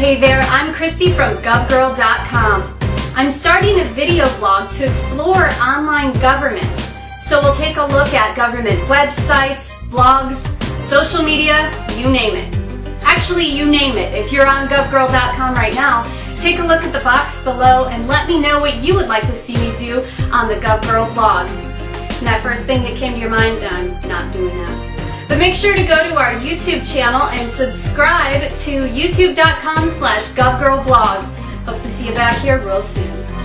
Hey there, I'm Kristy from govgirl.com. I'm starting a video blog to explore online government. So we'll take a look at government websites, blogs, social media, you name it. Actually, you name it. If you're on govgirl.com right now, take a look at the box below and let me know what you would like to see me do on the GovGirl blog. And that first thing that came to your mind, I'm not doing. But make sure to go to our YouTube channel and subscribe to youtube.com slash govgirlblog. Hope to see you back here real soon.